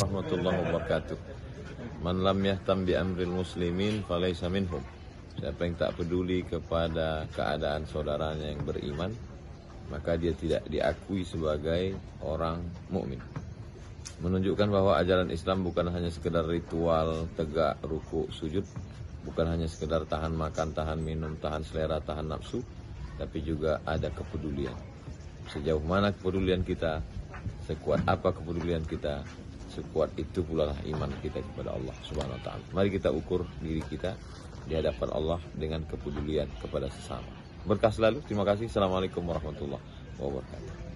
warahmatullahi wabarakatuh. Man lam yahtam bi amril muslimin falaysa minhum. Siapa yang tak peduli kepada keadaan saudaranya yang beriman, maka dia tidak diakui sebagai orang mukmin. Menunjukkan bahwa ajaran Islam bukan hanya sekedar ritual tegak ruku sujud, bukan hanya sekedar tahan makan, tahan minum, tahan selera, tahan nafsu, tapi juga ada kepedulian. Sejauh mana kepedulian kita, sekuat apa kepedulian kita, sekuat itu pula iman kita kepada Allah Subhanahu wa taala. Mari kita ukur diri kita di hadapan Allah dengan kepedulian kepada sesama. Berkah selalu. Terima kasih. Assalamualaikum warahmatullahi wabarakatuh.